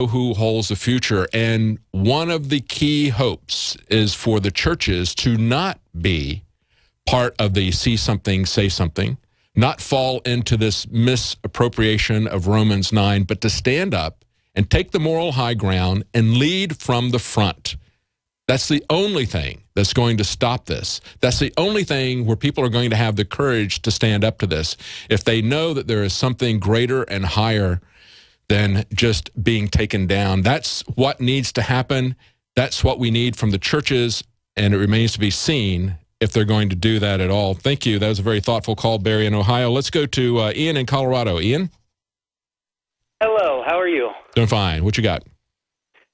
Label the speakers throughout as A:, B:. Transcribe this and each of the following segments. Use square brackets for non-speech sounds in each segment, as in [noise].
A: who holds the future. And one of the key hopes is for the churches to not be part of the see something, say something, not fall into this misappropriation of Romans 9, but to stand up and take the moral high ground and lead from the front. That's the only thing that's going to stop this. That's the only thing where people are going to have the courage to stand up to this. If they know that there is something greater and higher than just being taken down. That's what needs to happen. That's what we need from the churches, and it remains to be seen if they're going to do that at all. Thank you. That was a very thoughtful call, Barry in Ohio. Let's go to uh, Ian in Colorado. Ian?
B: Hello, how are you?
A: Doing fine. What you got?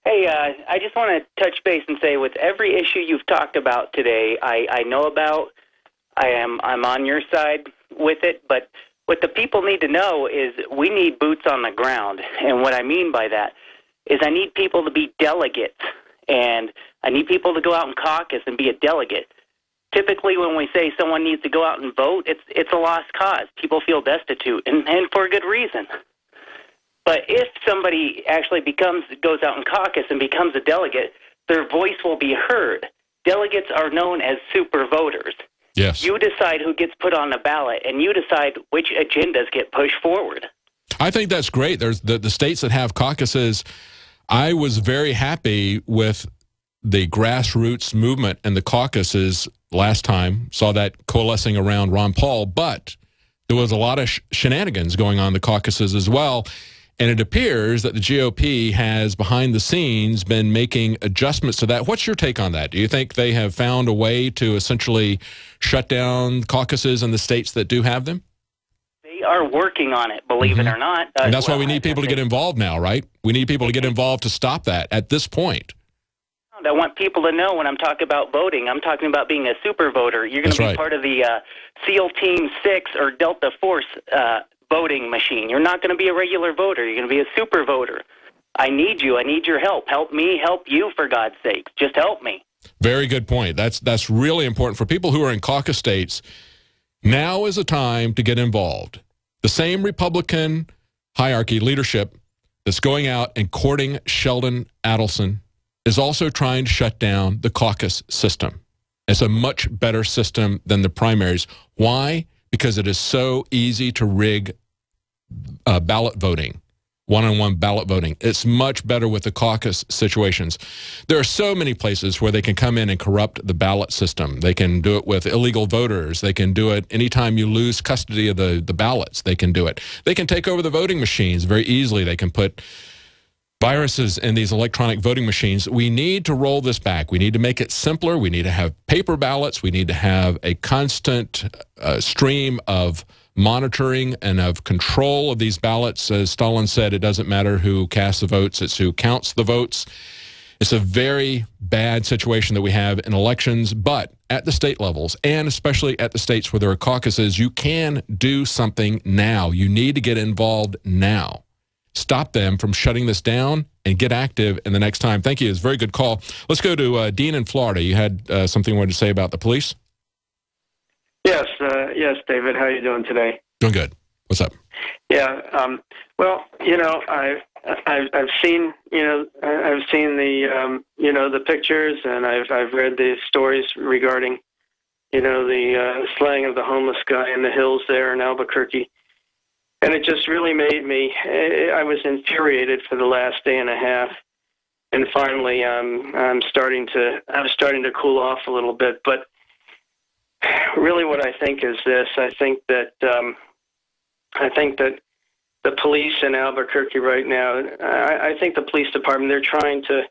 B: Hey, uh, I just want to touch base and say, with every issue you've talked about today, I, I know about. I am I'm on your side with it, but what the people need to know is we need boots on the ground. And what I mean by that is I need people to be delegates, and I need people to go out and caucus and be a delegate. Typically, when we say someone needs to go out and vote, it's it's a lost cause. People feel destitute, and, and for a good reason. But if somebody actually becomes goes out and caucus and becomes a delegate, their voice will be heard. Delegates are known as super voters.
A: Yes.
B: You decide who gets put on the ballot, and you decide which agendas get pushed forward.
A: I think that's great. There's the, the states that have caucuses. I was very happy with the grassroots movement and the caucuses last time. Saw that coalescing around Ron Paul, but there was a lot of sh shenanigans going on in the caucuses as well. And it appears that the GOP has, behind the scenes, been making adjustments to that. What's your take on that? Do you think they have found a way to essentially shut down caucuses in the states that do have them?
B: They are working on it, believe mm -hmm. it mm-hmm. or not.
A: Uh, and that's well, why we need people to get involved now, right? We need people to get involved to stop that at this point.
B: I want people to know when I'm talking about voting, I'm talking about being a super voter. You're going to be right. part of the uh, SEAL Team 6 or Delta Force uh, voting machine. You're not going to be a regular voter. You're going to be a super voter. I need you. I need your help. Help me help you for God's sake. Just help me.
A: Very good point. That's that's really important for people who are in caucus states. Now is a time to get involved. The same Republican hierarchy leadership that's going out and courting Sheldon Adelson is also trying to shut down the caucus system. It's a much better system than the primaries. Why? Because it is so easy to rig uh, ballot voting, one-on-one ballot voting. It's much better with the caucus situations. There are so many places where they can come in and corrupt the ballot system. They can do it with illegal voters. They can do it anytime you lose custody of the, the ballots. They can do it. They can take over the voting machines very easily. They can put viruses in these electronic voting machines. We need to roll this back. We need to make it simpler. We need to have paper ballots. We need to have a constant uh, stream of monitoring and of control of these ballots. As Stalin said, it doesn't matter who casts the votes, it's who counts the votes. It's a very bad situation that we have in elections, but at the state levels, and especially at the states where there are caucuses, you can do something now. You need to get involved now. Stop them from shutting this down and get active in the next time. Thank you. It's a very good call. Let's go to uh, Dean in Florida. You had uh, something you wanted to say about the police?
C: Yes, uh, yes, David. How are you doing today?
A: Doing good. What's up?
C: Yeah. Um, well, you know, I, I've, I've seen, you know, I've seen the, um, you know, the pictures, and I've, I've read the stories regarding, you know, the uh, slaying of the homeless guy in the hills there in Albuquerque, and it just really made me. Eh, I was infuriated for the last day and a half, and finally, um, I'm starting to, I'm starting to cool off a little bit, but really what I think is this. I think that um, I think that the police in Albuquerque right now. I, I think the police department they're trying to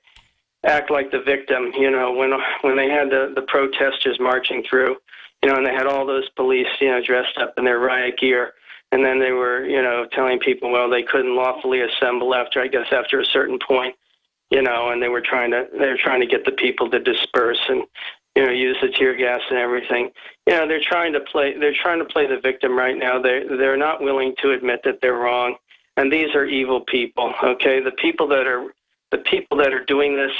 C: act like the victim. You know, when when they had the the protesters marching through, you know, and they had all those police, you know, dressed up in their riot gear. And then they were, you know, telling people, well, they couldn't lawfully assemble after, I guess, after a certain point, you know, and they were trying to, they were trying to get the people to disperse. And you know, use the tear gas and everything. You know, they're trying to play. They're trying to play the victim right now. They they're not willing to admit that they're wrong, and these are evil people. Okay, the people that are the people that are doing this,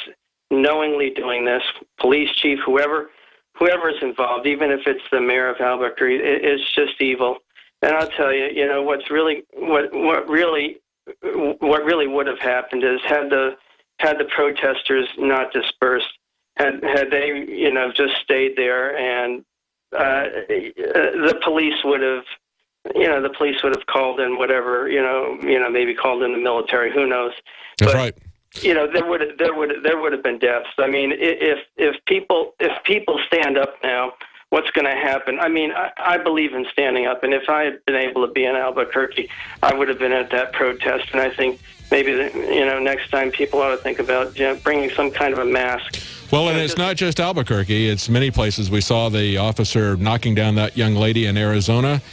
C: knowingly doing this, police chief, whoever, whoever is involved, even if it's the mayor of Albuquerque, it, it's just evil. And I'll tell you, you know, what's really what what really what really would have happened is had the had the protesters not dispersed, had had they you know just stayed there, and uh, the police would have you know the police would have called in whatever you know you know maybe called in the military who knows?
A: That's but, right.
C: you know there would there would there would have been deaths. I mean if if people if people stand up now what's going to happen i mean I, I believe in standing up and if i had been able to be in albuquerque i would have been at that protest and i think maybe the, you know next time people ought to think about you know, bringing some kind of a mask
A: well, and it's not just Albuquerque. It's many places. We saw the officer knocking down that young lady in Arizona.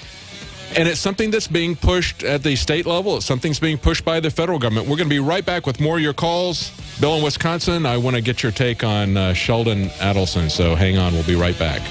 A: And it's something that's being pushed at the state level. It's something's being pushed by the federal government. We're going to be right back with more of your calls. Bill in Wisconsin, I want to get your take on uh, Sheldon Adelson. So hang on. We'll be right back.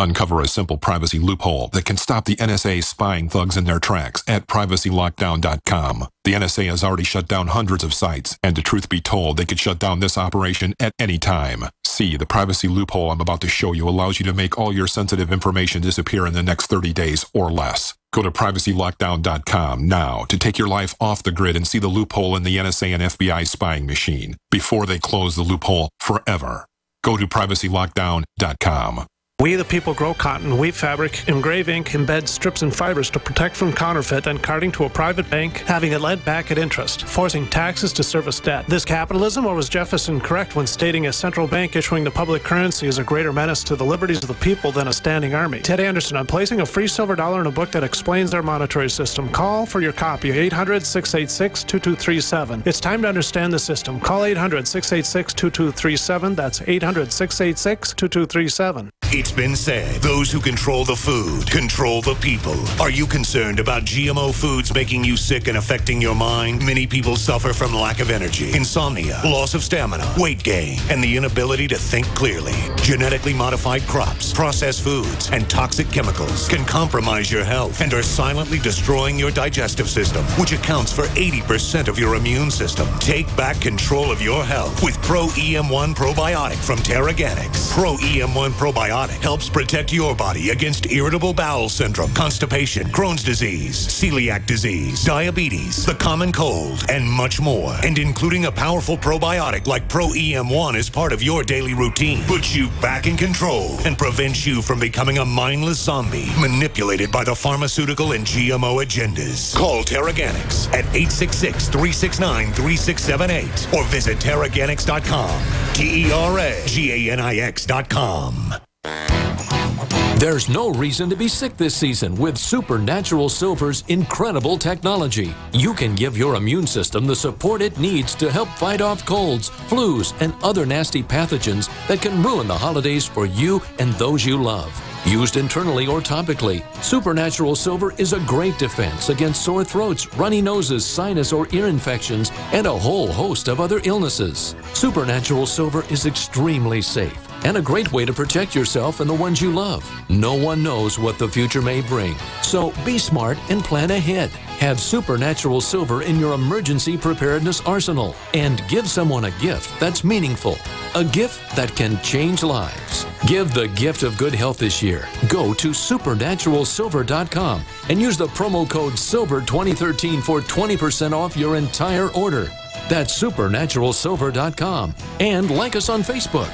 D: Uncover a simple privacy loophole that can stop the NSA spying thugs in their tracks at privacylockdown.com. The NSA has already shut down hundreds of sites, and to truth be told, they could shut down this operation at any time. See, the privacy loophole I'm about to show you allows you to make all your sensitive information disappear in the next 30 days or less. Go to privacylockdown.com now to take your life off the grid and see the loophole in the NSA and FBI spying machine before they close the loophole forever. Go to privacylockdown.com.
E: We the people grow cotton, weave fabric, engrave ink, embed strips and fibers to protect from counterfeit and carting to a private bank, having it lent back at interest, forcing taxes to service debt. This capitalism, or was Jefferson correct when stating a central bank issuing the public currency is a greater menace to the liberties of the people than a standing army? Ted Anderson, I'm placing a free silver dollar in a book that explains our monetary system. Call for your copy, 800 686 2237. It's time to understand the system. Call 800 686 2237. That's 800 686 2237.
F: It's been said those who control the food control the people. Are you concerned about GMO foods making you sick and affecting your mind? Many people suffer from lack of energy, insomnia, loss of stamina, weight gain, and the inability to think clearly. Genetically modified crops, processed foods, and toxic chemicals can compromise your health and are silently destroying your digestive system, which accounts for 80% of your immune system. Take back control of your health with Pro EM1 Probiotic from Teraganix. Pro EM1 Probiotic probiotic helps protect your body against irritable bowel syndrome, constipation, Crohn's disease, celiac disease, diabetes, the common cold, and much more. And including a powerful probiotic like Pro EM1 as part of your daily routine, puts you back in control and prevents you from becoming a mindless zombie manipulated by the pharmaceutical and GMO agendas. Call Teraganix at 866-369-3678 or visit Teraganix.com. T-E-R-A-G-A-N-I-X.com.
G: There's no reason to be sick this season with Supernatural Silver's incredible technology. You can give your immune system the support it needs to help fight off colds, flus, and other nasty pathogens that can ruin the holidays for you and those you love. Used internally or topically, Supernatural Silver is a great defense against sore throats, runny noses, sinus or ear infections, and a whole host of other illnesses. Supernatural Silver is extremely safe and a great way to protect yourself and the ones you love. No one knows what the future may bring, so be smart and plan ahead. Have Supernatural Silver in your emergency preparedness arsenal and give someone a gift that's meaningful, a gift that can change lives. Give the gift of good health this year. Go to supernaturalsilver.com and use the promo code SILVER2013 for 20% off your entire order. That's supernaturalsilver.com and like us on Facebook.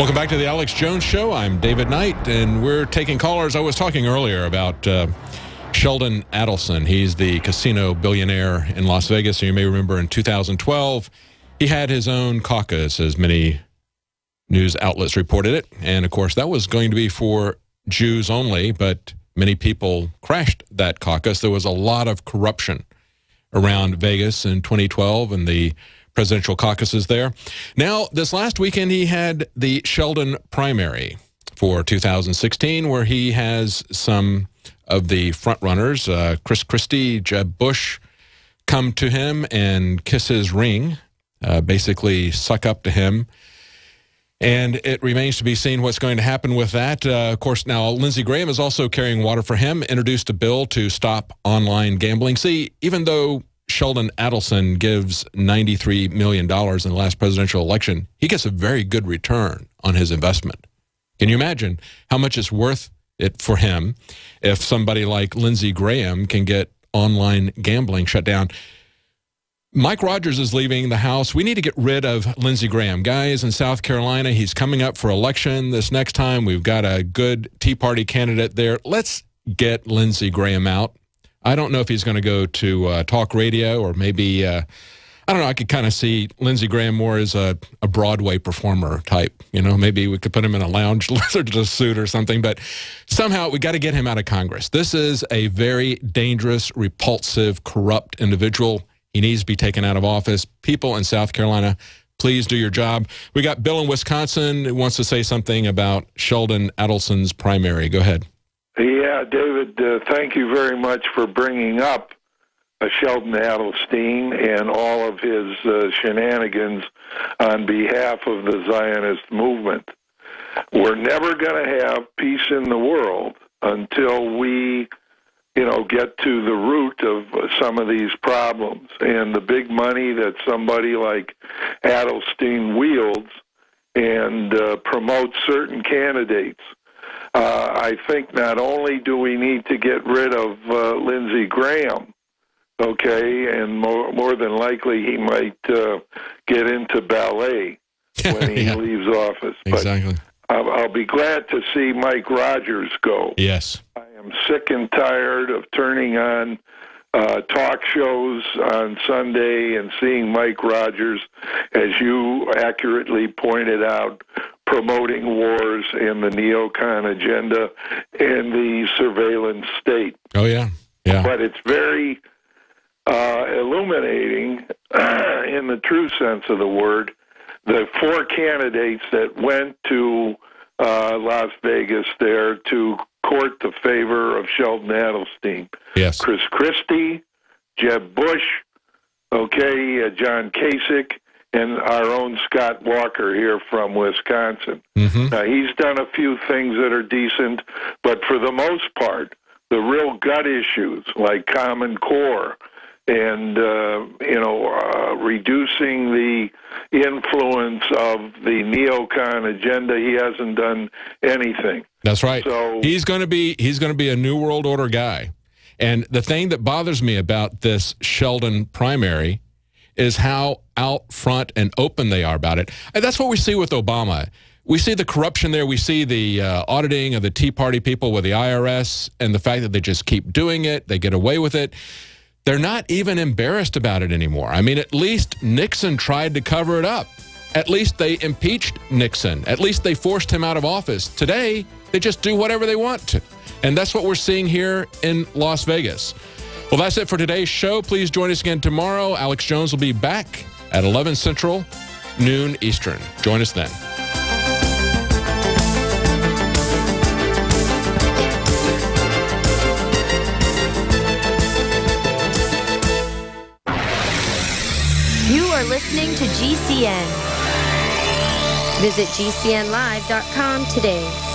A: Welcome back to the Alex Jones Show. I'm David Knight, and we're taking callers. I was talking earlier about uh, Sheldon Adelson. He's the casino billionaire in Las Vegas. You may remember in 2012, he had his own caucus, as many news outlets reported it. And of course, that was going to be for Jews only, but many people crashed that caucus. There was a lot of corruption around Vegas in 2012, and the presidential caucuses there. Now, this last weekend, he had the Sheldon primary for 2016, where he has some of the frontrunners, uh, Chris Christie, Jeb Bush, come to him and kiss his ring, uh, basically suck up to him. And it remains to be seen what's going to happen with that. Uh, of course, now Lindsey Graham is also carrying water for him, introduced a bill to stop online gambling. See, even though Sheldon Adelson gives $93 million in the last presidential election, he gets a very good return on his investment. Can you imagine how much it's worth it for him if somebody like Lindsey Graham can get online gambling shut down? Mike Rogers is leaving the House. We need to get rid of Lindsey Graham. Guys in South Carolina, he's coming up for election this next time. We've got a good Tea Party candidate there. Let's get Lindsey Graham out. I don't know if he's going to go to uh, talk radio or maybe, uh, I don't know, I could kind of see Lindsey Graham more as a, a Broadway performer type. You know, maybe we could put him in a lounge [laughs] lizard suit or something, but somehow we got to get him out of Congress. This is a very dangerous, repulsive, corrupt individual. He needs to be taken out of office. People in South Carolina, please do your job. We got Bill in Wisconsin who wants to say something about Sheldon Adelson's primary. Go ahead.
H: Yeah, David, uh, thank you very much for bringing up uh, Sheldon Adelstein and all of his uh, shenanigans on behalf of the Zionist movement. We're never going to have peace in the world until we you know, get to the root of some of these problems. And the big money that somebody like Adelstein wields and uh, promotes certain candidates. Uh, I think not only do we need to get rid of uh, Lindsey Graham, okay, and more, more than likely he might uh, get into ballet [laughs] when he
A: Yeah.
H: leaves office.
A: Exactly.
H: I'll, I'll be glad to see Mike Rogers go.
A: Yes.
H: I am sick and tired of turning on uh, talk shows on Sunday and seeing Mike Rogers, as you accurately pointed out, promoting wars and the neocon agenda and the surveillance state.
A: Oh, yeah. Yeah.
H: But it's very uh, illuminating, [clears throat] in the true sense of the word, the four candidates that went to uh, Las Vegas there to court the favor of Sheldon Adelstein.
A: Yes.
H: Chris Christie, Jeb Bush, okay, uh, John Kasich, and our own Scott Walker here from Wisconsin.
A: hmm
H: Now, he's done a few things that are decent, but for the most part, the real gut issues like Common Core and, uh, you know, uh, reducing the influence of the neocon agenda, he hasn't done anything.
A: That's right.
H: So-
A: he's going to be he's going to be a new world order guy. And the thing that bothers me about this Sheldon primary is how out front and open they are about it. And that's what we see with Obama. We see the corruption there. We see the uh, auditing of the Tea Party people with the IRS and the fact that they just keep doing it. They get away with it. They're not even embarrassed about it anymore. I mean, at least Nixon tried to cover it up. At least they impeached Nixon. At least they forced him out of office. Today, they just do whatever they want to. And that's what we're seeing here in Las Vegas. Well, that's it for today's show. Please join us again tomorrow. Alex Jones will be back at 11 Central, noon Eastern. Join us then.
I: Listening to GCN. Visit GCNlive.com today.